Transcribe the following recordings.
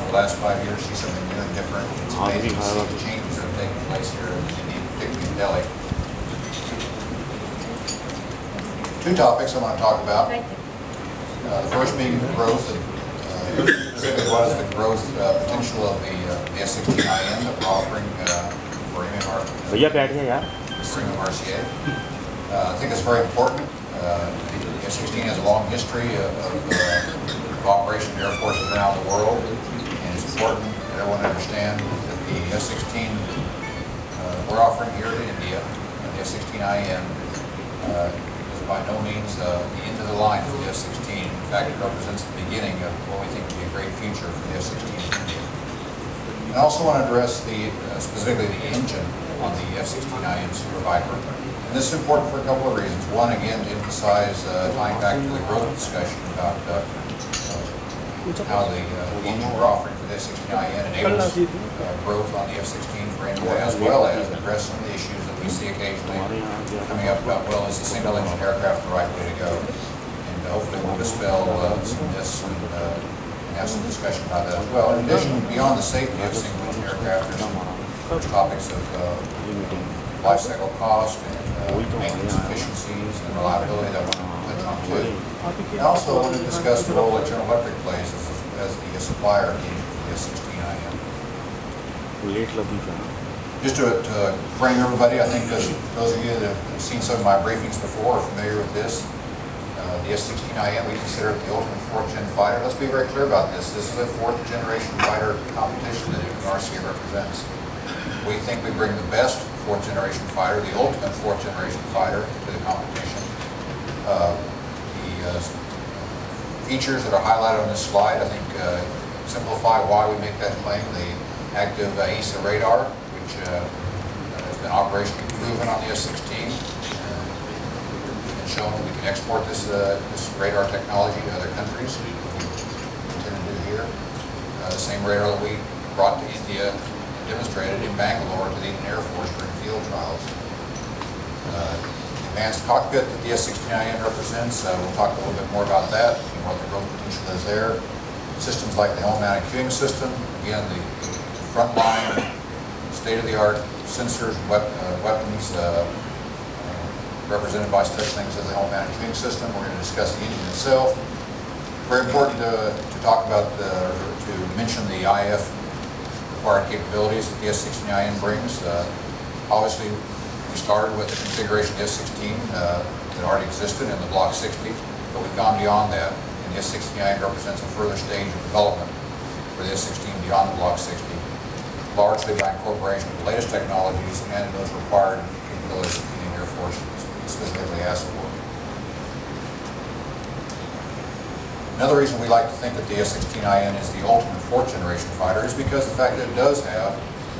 for the last five years, see something really different. It's amazing to see the changes that are taking place here in the particularly Delhi. Two topics I want to talk about. Uh, the first being the growth, uh, specifically what is the growth uh, potential of the, uh, the F-16IN that we're offering uh, for MMR, for MMRCA. Uh, I think it's very important. Uh, F-16 has a long history of, of, uh, of operation in Air Forces around the world and important that everyone understand that the F-16 uh, we're offering here in India, uh, the F-16IN, uh, is by no means uh, the end of the line for the F-16. In fact, it represents the beginning of what we think will be a great future for the F-16 in India. And I also want to address the, uh, specifically the engine on the F-16IN Super Viper. And this is important for a couple of reasons. One, again, to emphasize, uh, tying back to the growth discussion about uh, how the uh, engine we're offering for the F-16IN enables uh, growth on the F-16 for India, as well as address some of the issues that we see occasionally coming up about, well, is the single engine aircraft the right way to go? And hopefully we'll dispel uh, some myths and uh, and have some discussion about that as well. In addition, beyond the safety of single engine aircraft, there's some there's topics of uh, life cycle cost and uh, maintenance efficiencies and reliability that we want to touch on too. And also, I want to discuss the role that General Electric plays as, as the supplier of the F-16IN Late lovely Just to, uh, bring frame everybody, I think those of you that have seen some of my briefings before are familiar with this. Uh, the F-16IN, we consider it the ultimate fourth-gen fighter. Let's be very clear about this. This is a fourth-generation fighter competition that MMRCA represents. We think we bring the best fourth-generation fighter, the ultimate fourth-generation fighter, to the competition. Uh, the features that are highlighted on this slide, I think simplify why we make that claim. The active uh, ESA radar, which uh, has been operationally proven on the F-16, and shown we can export this, uh, this radar technology to other countries, we intend to do here. Uh, The same radar that we brought to India, and demonstrated in Bangalore to the Indian Air Force during field trials. Uh, Advanced cockpit that the F-16IN represents, uh, we'll talk a little bit more about that, and what the growth potential is there. Systems like the helmet-mounted cueing system, again, the frontline, state-of-the-art sensors, uh, weapons, uh, uh, represented by such things as the helmet-mounted cueing system. We're going to discuss the engine itself. Very important to, to talk about, the- to mention the IF required capabilities that the F-16IN brings. Uh, Obviously, we started with the configuration of the F-16 uh, that already existed in the Block 60, but we've gone beyond that, the F-16IN represents a further stage of development for the F-16 beyond the Block 60, largely by incorporation of the latest technologies and those required capabilities that the Air Force specifically asked for. Another reason we like to think that the F-16IN is the ultimate fourth-generation fighter is because the fact that it does have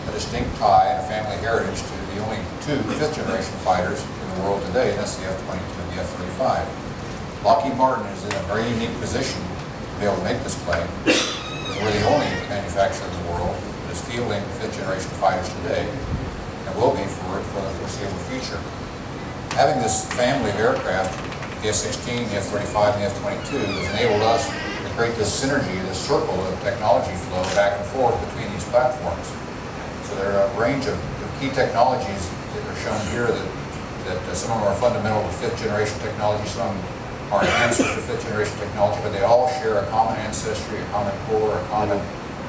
a distinct tie and a family heritage to the only two fifth-generation fighters in the world today, and that's the F-22 and the F-35. Lockheed Martin is in a very unique position to be able to make this claim, we're the only manufacturer in the world that is fielding fifth-generation fighters today, and will be for, for the foreseeable future. Having this family of aircraft, the F-16, the F-35, and the F-22, has enabled us to create this synergy, this circle of technology flow back and forth between these platforms. So there are a range of of key technologies that are shown here that, that uh, some of them are fundamental to fifth-generation technology, some are enhanced with fifth generation technology, but they all share a common ancestry, a common core, a common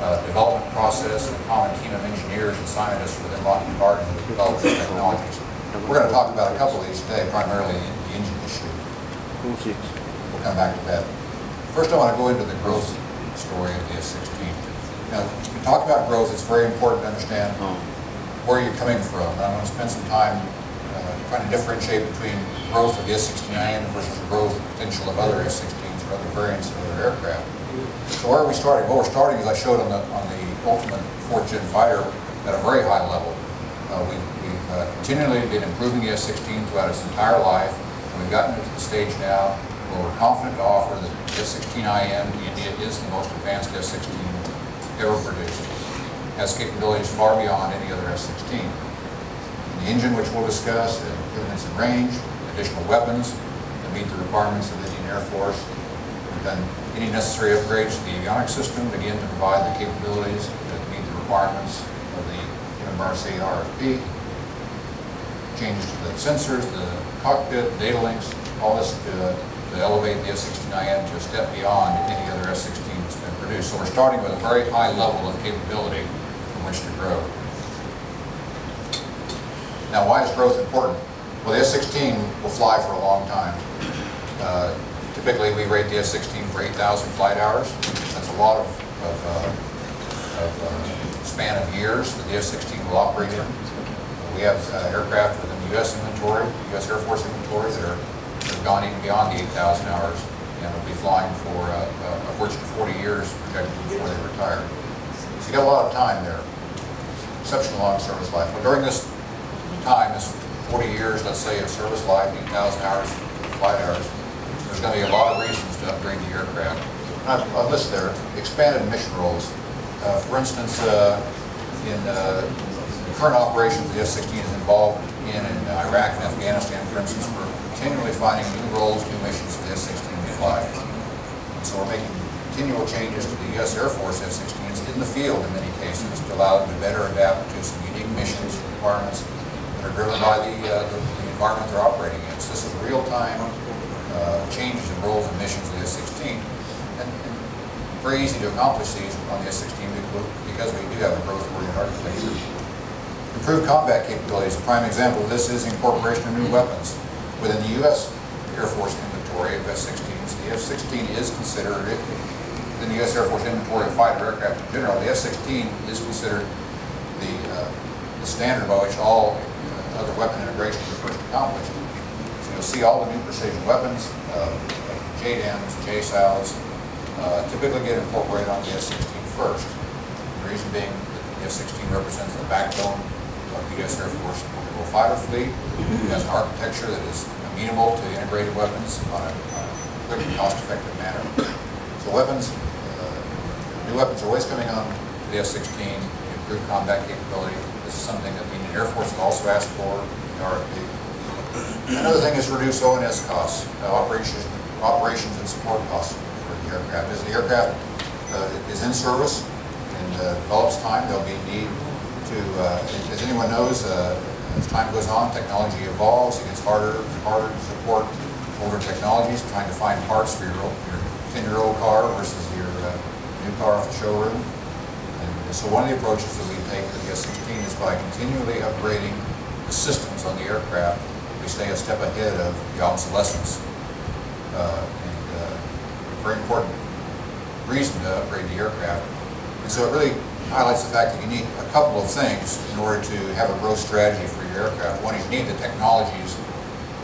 uh, development process, and a common team of engineers and scientists within Lockheed Martin that develops the technologies. We're going to talk about a couple of these today, primarily the engine issue. We'll come back to that. First, I want to go into the growth story of the F-16. Now, when we talk about growth, it's very important to understand where you're coming from. I'm going to spend some time uh, trying to differentiate between growth of the F-16IN versus growth potential of other F-16s or other variants of other aircraft. So where we starting? Well, we're starting, as I showed on the, on the ultimate fourth-gen fighter, at a very high level. Uh, we've we've uh, continually been improving the F-16 throughout its entire life, and we've gotten it to the stage now where we're confident to offer the F-16IN to India is the most advanced F-16 ever produced. Has capabilities far beyond any other F-16. The engine, which we'll discuss, improvements in range, additional weapons meet the requirements of the Indian Air Force, We've done any necessary upgrades to the avionics system, again, to provide the capabilities that meet the requirements of the MMRC RFP. Changes to the sensors, the cockpit, data links, all this to to elevate the F-16IN to a step beyond any other F-16 that's been produced. So we're starting with a very high level of capability from which to grow. Now, why is growth important? Well, the F-16 will fly for a long time. Typically, we rate the F-16 for 8,000 flight hours. That's a lot of, of, uh, of uh, span of years that the F-16 will operate in. We have uh, aircraft within the U.S. inventory, U.S. Air Force inventory that are, have gone even beyond the 8,000 hours and will be flying for uh, uh, upwards to 40 years projected before they retire. So you got a lot of time there. Exceptional long service life. But during this time, this 40 years, let's say, of service life, 8,000 hours, flight hours, there's going to be a lot of reasons to upgrade the aircraft. I've I've listed there expanded mission roles. Uh, For instance, uh, in uh, current operations the F-16 is involved in in Iraq and Afghanistan, for instance, we're continually finding new roles, new missions for the F-16 to fly. And so we're making continual changes to the U.S. Air Force F-16s in the field in many cases to allow them to better adapt to some unique missions requirements that are driven by the, uh, the the environment they're operating in. So this is real-time and, and very easy to accomplish these on the F-16 because we do have a growth-oriented architecture. Improved combat capabilities, a prime example of this is incorporation of new weapons within the U.S. Air Force inventory of F-16s. The F-16 is considered, in the U.S. Air Force inventory of fighter aircraft in general, the F-16 is considered the, uh, the, standard by which all uh, other weapon integrations are first accomplished. So you'll see all the new precision weapons, uh, JDAMs, JSOWs, uh, typically get incorporated on the F-16 first. The reason being that the F-16 represents the backbone of the U.S. Air Force Naval Fighter Fleet. It has an architecture that is amenable to integrated weapons on a on a quick and cost-effective manner. So weapons, uh, new weapons are always coming on to the F-16 to improve combat capability. This is something that the Indian Air Force has also asked for in the RFP. Another thing is reduce O&S costs, uh, operations, operations and support costs for the aircraft. As the aircraft uh, is in service and uh, develops time, there'll be need to, uh, as anyone knows, uh, as time goes on, technology evolves, it gets harder and harder to support older technologies, trying to find parts for your your 10-year-old car versus your uh, new car off the showroom. And so one of the approaches that we take to the F-16 is by continually upgrading the systems on the aircraft, we stay a step ahead of the obsolescence. Uh, And uh, very important reason to upgrade the aircraft. And so it really highlights the fact that you need a couple of things in order to have a growth strategy for your aircraft. One, you need the technologies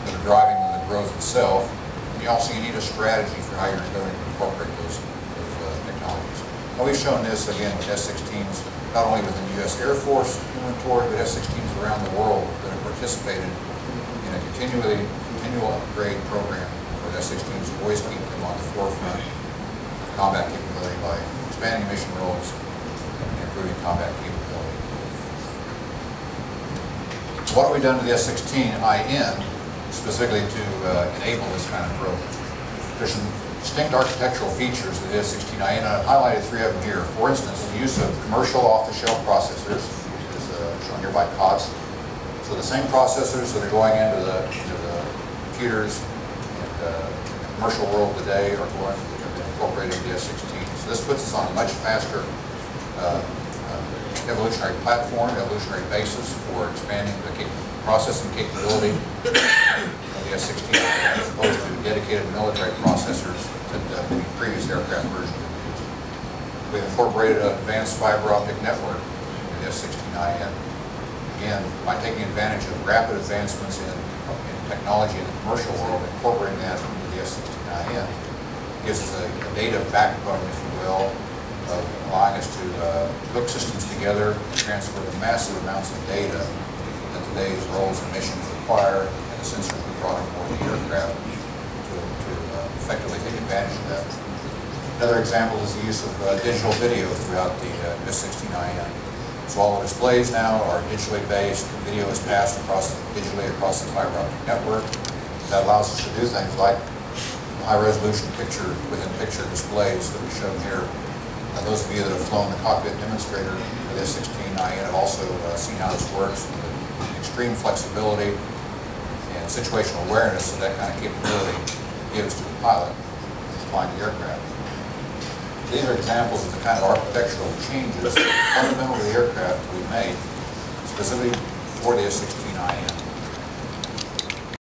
that are driving the growth itself. And you also you need a strategy for how you're going to incorporate those, those uh, technologies. And we've shown this again with F-16s, not only within the U.S. Air Force inventory, but F-16s around the world that have participated in a continually, continual upgrade program F-16s to always keep them on the forefront of combat capability by expanding mission roles and improving combat capability. What have we done to the F-16IN specifically to uh, enable this kind of growth? There's some distinct architectural features of the F-16IN, and I've highlighted three of them here. For instance, the use of commercial off-the-shelf processors, which is uh, shown here by COTS. So the same processors that are going into the, into the computers commercial world today are going, into the F-16. So this puts us on a much faster uh, uh, evolutionary platform, evolutionary basis for expanding the processing capability of the F-16 as opposed to dedicated military processors that the previous aircraft version used. We've incorporated an advanced fiber optic network in the F-16IN. Again, by taking advantage of rapid advancements in technology in the commercial world, incorporating that into the F-16IN gives us a a data backbone, if you will, of allowing us to uh, hook systems together, transfer the massive amounts of data that today's roles and missions require, and the sensors we brought on board the aircraft to to uh, effectively take advantage of that. Another example is the use of uh, digital video throughout the uh, F-16IN. So all the displays now are digitally based, video is passed across, digitally across the fiber optic network. That allows us to do things like high-resolution picture within picture displays that we shown here. Uh, Those of you that have flown the cockpit demonstrator for the F-16IN have also uh, seen how this works, the extreme flexibility and situational awareness that that kind of capability gives to the pilot flying the aircraft. These are examples of the kind of architectural changes fundamental to the aircraft we made specifically for the F-16IN.